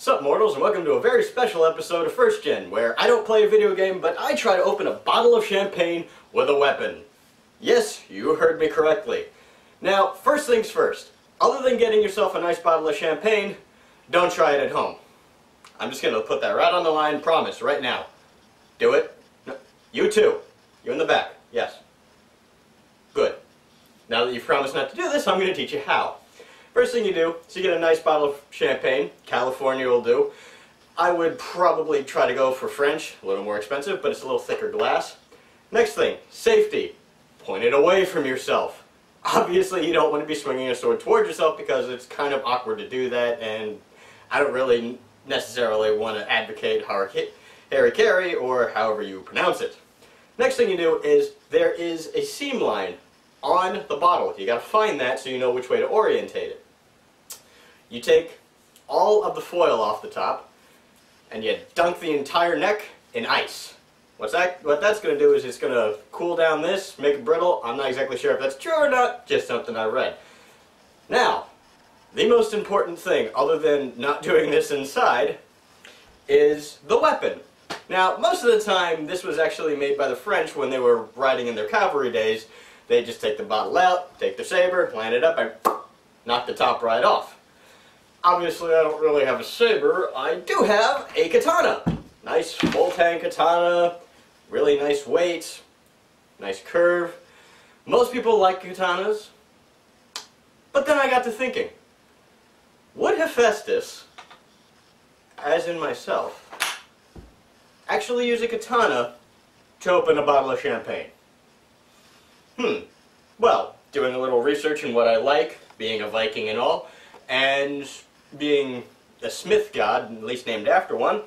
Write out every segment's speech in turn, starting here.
Sup mortals and welcome to a very special episode of First Gen where I don't play a video game but I try to open a bottle of champagne with a weapon. Yes, you heard me correctly. Now, first things first, other than getting yourself a nice bottle of champagne, don't try it at home. I'm just gonna put that right on the line, promise, right now. Do it. No, you too. You in the back, yes. Good. Now that you've promised not to do this, I'm gonna teach you how. First thing you do is you get a nice bottle of champagne. California will do. I would probably try to go for French, a little more expensive, but it's a little thicker glass. Next thing, safety. Point it away from yourself. Obviously, you don't want to be swinging a sword towards yourself because it's kind of awkward to do that, and I don't really necessarily want to advocate hara-kiri or however you pronounce it. Next thing you do is there is a seam line on the bottle. You got to find that so you know which way to orientate it. You take all of the foil off the top and you dunk the entire neck in ice. What's that, what that's going to do is it's going to cool down this, make it brittle. I'm not exactly sure if that's true or not, just something I read. Now, the most important thing, other than not doing this inside, is the weapon. Now, most of the time, this was actually made by the French when they were riding in their cavalry days, they just take the bottle out, take their saber, line it up, and knock the top right off. Obviously, I don't really have a saber. I do have a katana. Nice full tang katana, really nice weight, nice curve. Most people like katanas, but then I got to thinking, would Hephaestus, as in myself, actually use a katana to open a bottle of champagne? Hmm. Well, doing a little research in what I like, being a Viking and all, and being a smith god, at least named after one,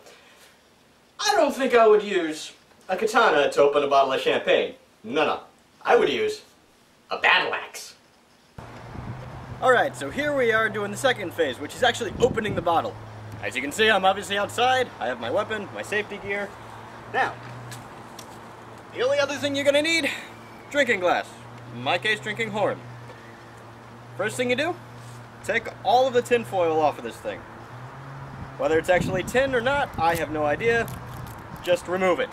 I don't think I would use a katana to open a bottle of champagne. No, no. I would use a battle axe. Alright, so here we are doing the second phase, which is actually opening the bottle. As you can see, I'm obviously outside. I have my weapon, my safety gear. Now, the only other thing you're to need drinking glass. In my case, drinking horn. First thing you do, take all of the tin foil off of this thing. Whether it's actually tin or not, I have no idea. Just remove it.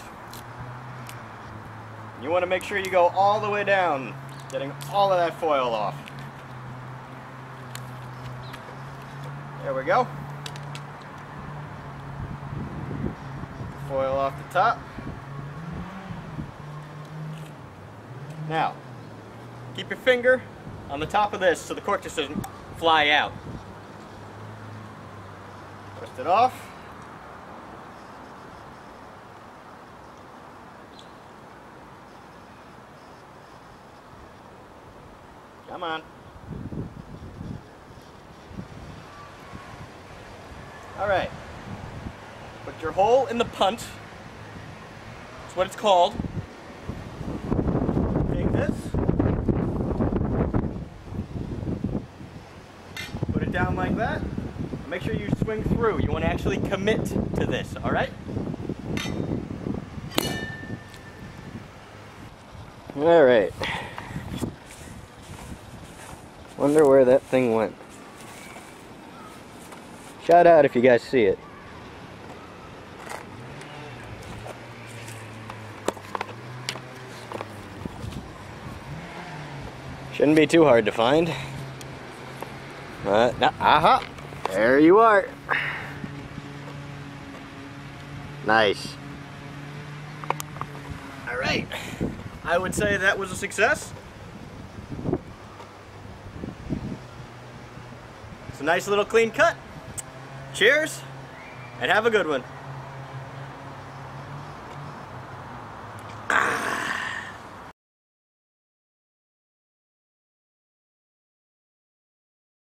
You want to make sure you go all the way down, getting all of that foil off. There we go. Foil off the top. Now, keep your finger on the top of this so the cork just doesn't fly out. Twist it off. Come on. Alright. Put your hole in the punt. That's what it's called. Take this. Put it down like that. Make sure you swing through. You want to actually commit to this, all right? All right. Wonder where that thing went. Shout out if you guys see it. Shouldn't be too hard to find. Uh, no, aha! There you are. Nice. All right. I would say that was a success. It's a nice little clean cut. Cheers, and have a good one.